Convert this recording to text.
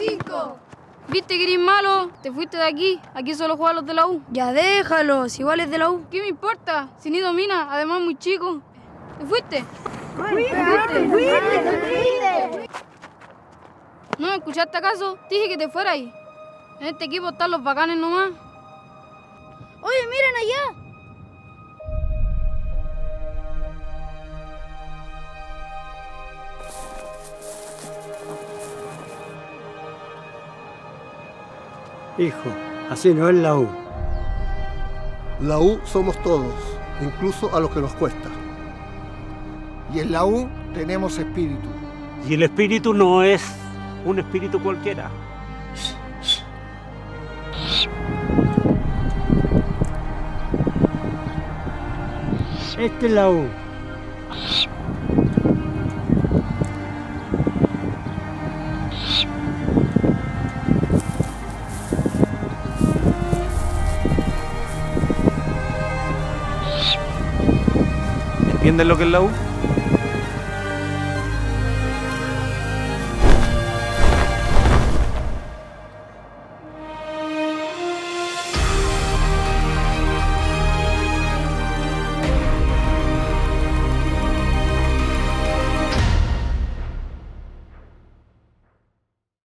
Uno, dos, tres, cuatro, cinco. ¿Viste que eres malo? Te fuiste de aquí. Aquí solo juegan los de la U. Ya déjalo, si igual es de la U. ¿Qué me importa? Si ni domina, además muy chico. ¿Te fuiste? ¿No me escuchaste acaso? Te dije que te fueras ahí. En este equipo están los bacanes nomás. Oye, miren allá. Hijo, así no es la U. La U somos todos, incluso a los que nos cuesta. Y en la U tenemos espíritu. Y el espíritu no es un espíritu cualquiera. Esta es la U. ¿Entienden lo que es la U?